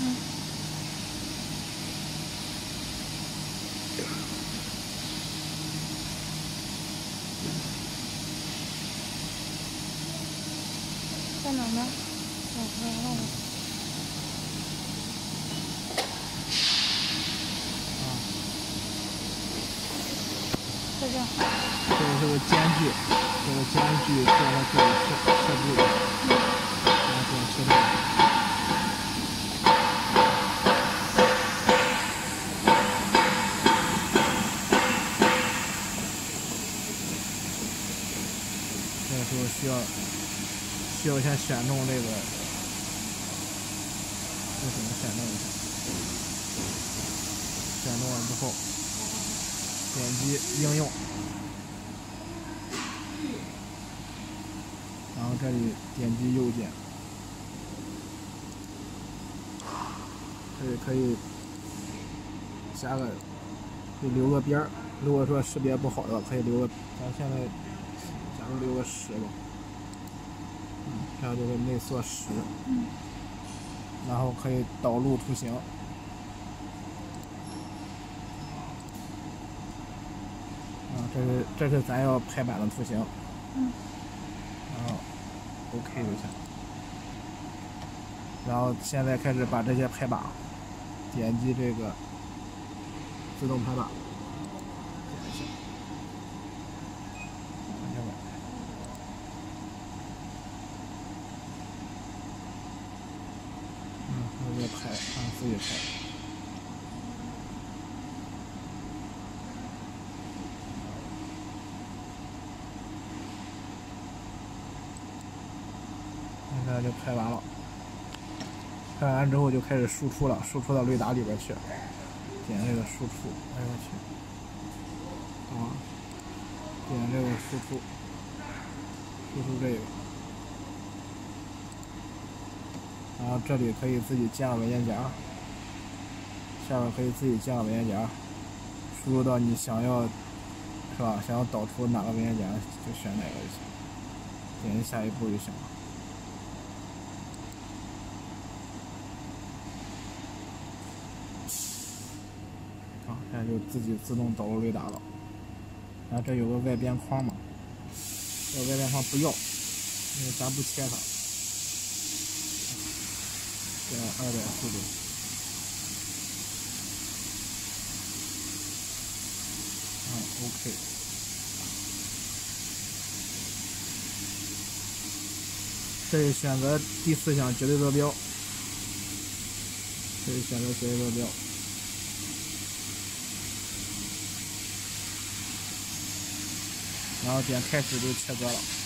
嗯。在哪呢？我，我忘了。啊，在这儿。这个是个间距，这个间距做到这里设设置的，然后这样切断。这时候需要需要先选中这个，这怎么选中一下？选中了之后，点击应用，然后这里点击右键，这里可以加个，可以留个边儿。如果说识别不好的话，可以留个，咱现在留个十吧，嗯，这样就是内缩十，嗯，然后可以导入图形。啊，这是这是咱要排版的图形，嗯，然后 OK 就行。然后现在开始把这些排版，点击这个自动排版，点一下，往下摆。嗯，我再排，按自己拍。现在就拍完了，拍完之后就开始输出了，输出到雷达里边去，点这个输出，哎呦我去，啊，点这个输出，输出这个，然后这里可以自己建个文件夹，下面可以自己建个文件夹，输入到你想要，是吧？想要导出哪个文件夹就选哪个就行，点击下一步就行了。啊，现在就自己自动导入雷达了。然后这有个外边框嘛，这个外边框不要，因为咱不切它。点二点速度。啊，OK。这里选择第四项绝对坐标，这里选择绝对坐标。然后点开始就切割了。